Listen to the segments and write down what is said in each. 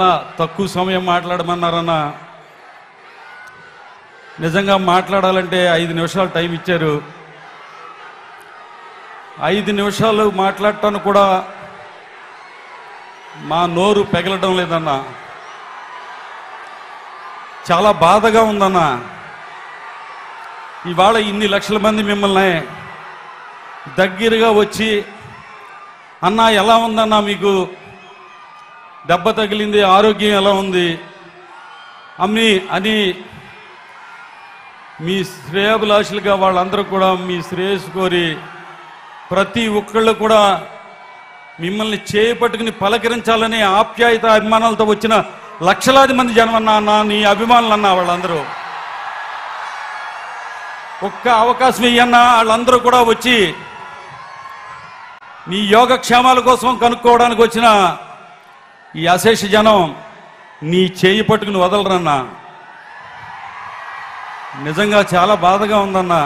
తక్కువ సమయం మాట్లాడమన్నారన్న. నిజంగా మాట్లాడాలంటే ఐదు నిమిషాలు టైం ఇచ్చారు. ఐదు నిమిషాలు మాట్లాడటానికి కూడా మా నోరు పెగలడం లేదన్న. చాలా బాధగా ఉందన్న. ఇవాళ ఇన్ని లక్షల మంది మిమ్మల్ని దగ్గరగా వచ్చి అన్న ఎలా ఉందన్నా మీకు? దెబ్బ తగిలింది ఆరోగ్యం ఎలా ఉంది? అమ్మి అని మీ శ్రేయభిలాషులుగా వాళ్ళందరూ కూడా మీ శ్రేయస్సు కోరి ప్రతి ఒక్కళ్ళు కూడా మిమ్మల్ని చేపట్టుకుని పలకరించాలనే ఆప్యాయత అభిమానాలతో వచ్చిన లక్షలాది మంది జనమన్నా అన్న నీ అభిమానులు అన్నా వాళ్ళందరూ. ఒక్క అవకాశం ఇయ్యన్నా వాళ్ళందరూ కూడా వచ్చి నీ యోగక్షేమాల కోసం కనుక్కోవడానికి వచ్చిన ఈ అశేష జనం నీ చేయి పట్టుకుని వదలరన్నా. నిజంగా చాలా బాధగా ఉందన్నా.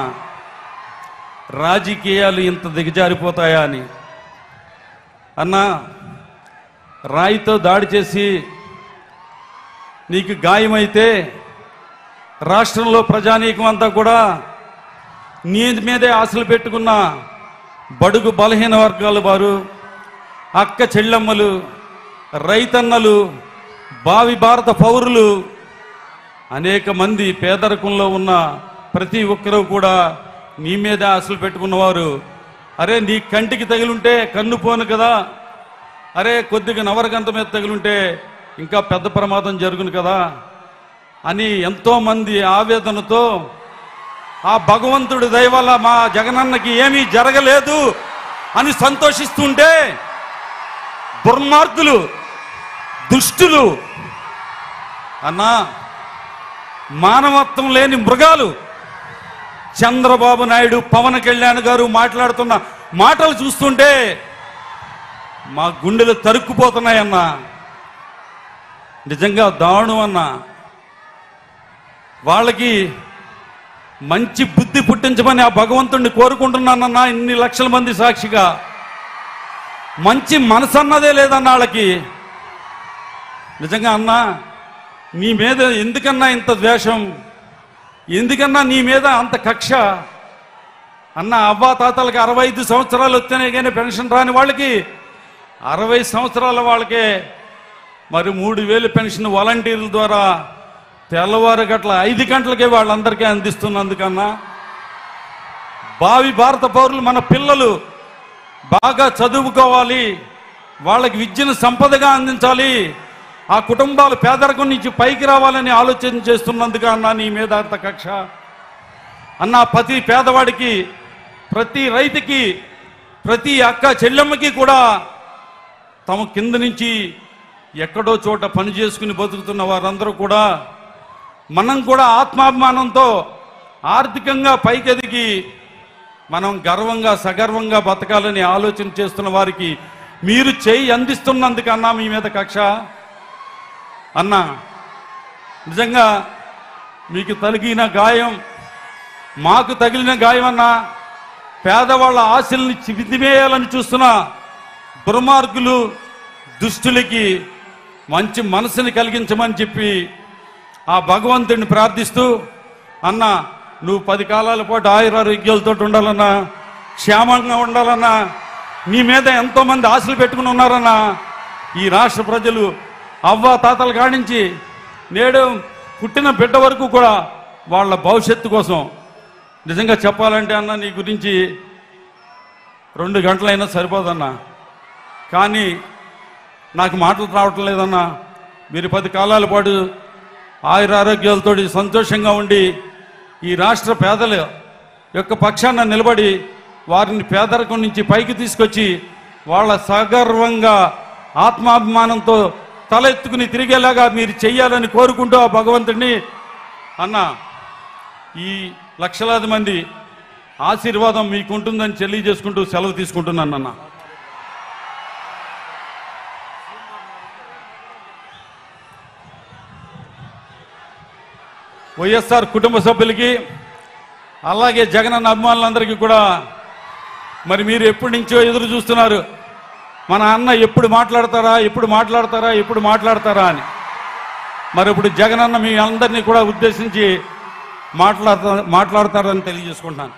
రాజకీయాలు ఇంత దిగజారిపోతాయా అని. అన్నా రాయితో దాడి చేసి నీకు గాయమైతే రాష్ట్రంలో ప్రజానీకం అంతా కూడా నీ మీదే ఆశలు పెట్టుకున్న బడుగు బలహీన వర్గాల వారు అక్క చెల్లెమ్మలు రైతన్నలు భావి భారత పౌరులు అనేక మంది పేదరికంలో ఉన్న ప్రతి ఒక్కరూ కూడా నీ మీద ఆశలు పెట్టుకున్నవారు. అరే నీ కంటికి తగిలుంటే కన్ను పోను కదా. అరే కొద్దిగా నవరగంత మీద తగిలుంటే ఇంకా పెద్ద ప్రమాదం జరుగును కదా అని ఎంతోమంది ఆవేదనతో ఆ భగవంతుడి దయ వల్ల మా జగనన్నకి ఏమీ జరగలేదు అని సంతోషిస్తుంటే దుర్మార్గులు దుష్టులు. అన్నా మానవత్వం లేని మృగాలు. చంద్రబాబు నాయుడు పవన్ కళ్యాణ్ గారు మాట్లాడుతున్న మాటలు చూస్తుంటే మా గుండెలు తరుక్కుపోతున్నాయన్నా. నిజంగా దారుణం అన్నా. వాళ్ళకి మంచి బుద్ధి పుట్టించమని ఆ భగవంతుణ్ణి కోరుకుంటున్నానన్నా ఇన్ని లక్షల మంది సాక్షిగా. మంచి మనసు అన్నదే లేదన్న వాళ్ళకి. నిజంగా అన్నా నీ మీద ఎందుకన్నా ఇంత ద్వేషం? ఎందుకన్నా నీ మీద అంత కక్ష? అన్న అవ్వా తాతలకి అరవై ఐదు సంవత్సరాలు వస్తేనే కానీ పెన్షన్ రాని వాళ్ళకి అరవై సంవత్సరాల వాళ్ళకే మరి మూడు వేలు పెన్షన్ వాలంటీర్ల ద్వారా తెల్లవారు గట్ల ఐదు గంటలకే వాళ్ళందరికీ అందిస్తున్నందుకన్నా భావి భారత పౌరులు మన పిల్లలు బాగా చదువుకోవాలి వాళ్ళకి విద్యను సంపదగా అందించాలి ఆ కుటుంబాలు పేదరికం నుంచి పైకి రావాలని ఆలోచన చేస్తున్నందుకు అన్నా నీ మీద అంత కక్ష. అన్న ప్రతి పేదవాడికి ప్రతి రైతుకి ప్రతి అక్క చెల్లెమ్మకి కూడా తమ కింద నుంచి ఎక్కడో చోట పని చేసుకుని బతుకుతున్న వారందరూ కూడా మనం కూడా ఆత్మాభిమానంతో ఆర్థికంగా పైకెదిగి మనం గర్వంగా సగర్వంగా బతకాలని ఆలోచన చేస్తున్న వారికి మీరు చేయి అందిస్తున్నందుకన్నా మీ మీద కక్ష. అన్నా నిజంగా మీకు తగిలిన గాయం మాకు తగిలిన గాయం అన్నా పేదవాళ్ళ ఆశల్ని చివిదివేయాలని చూస్తున్న దుర్మార్గులు దుష్టులకి మంచి మనసుని కలిగించమని చెప్పి ఆ భగవంతుడిని ప్రార్థిస్తూ అన్న నువ్వు పది కాలాల పాటు ఆయురారోగ్యాలతో ఉండాలన్నా క్షేమంగా ఉండాలన్నా నీ మీద ఎంతోమంది ఆశలు పెట్టుకుని ఉన్నారన్నా ఈ రాష్ట్ర ప్రజలు అవ్వ తాతల కాడించి నేడు పుట్టిన బిడ్డ వరకు కూడా వాళ్ళ భవిష్యత్తు కోసం నిజంగా చెప్పాలంటే అన్న నీ గురించి రెండు గంటలైనా సరిపోదన్నా. కానీ నాకు మాటలు రావటం లేదన్నా. మీరు పది కాలాల పాటు ఆయుర ఆరోగ్యాలతో సంతోషంగా ఉండి ఈ రాష్ట్ర పేదల యొక్క పక్షాన నిలబడి వారిని పేదరికం నుంచి పైకి తీసుకొచ్చి వాళ్ళ సగర్వంగా ఆత్మాభిమానంతో తల ఎత్తుకుని తిరిగేలాగా మీరు చెయ్యాలని కోరుకుంటూ ఆ భగవంతుడిని అన్న ఈ లక్షలాది మంది ఆశీర్వాదం మీకుంటుందని తెలియజేసుకుంటూ సెలవు తీసుకుంటున్నాను అన్న వైఎస్ఆర్ కుటుంబ సభ్యులకి అలాగే జగనన్న అభిమానులందరికీ కూడా మరి మీరు ఎప్పటి నుంచో ఎదురు చూస్తున్నారు. మన అన్న ఎప్పుడు మాట్లాడతారా ఎప్పుడు మాట్లాడతారా ఎప్పుడు మాట్లాడతారా అని. మరి ఇప్పుడు జగనన్న మీ అందరినీ కూడా ఉద్దేశించి మాట్లాడతా మాట్లాడతారని తెలియజేసుకుంటున్నాను